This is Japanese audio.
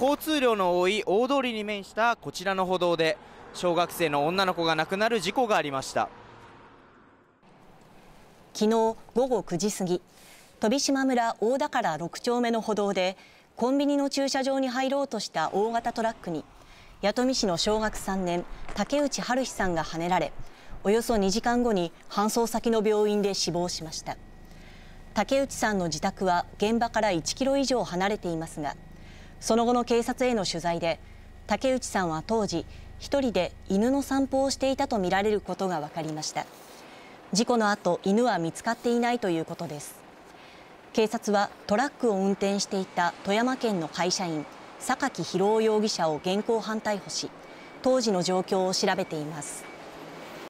交通量の多い大通りに面したこちらの歩道で小学生の女の子が亡くなる事故がありました。昨日午後9時過ぎ飛島村大宝6丁目の歩道でコンビニの駐車場に入ろうとした大型トラックに弥富市の小学3年竹内春日さんがはねられおよそ2時間後に搬送先の病院で死亡しました。竹内さんの自宅は現場から1キロ以上離れていますがその後の警察への取材で竹内さんは当時1人で犬の散歩をしていたとみられることが分かりました。事故の後犬は見つかっていないということです。警察はトラックを運転していた富山県の会社員榊博夫容疑者を現行犯逮捕し当時の状況を調べています。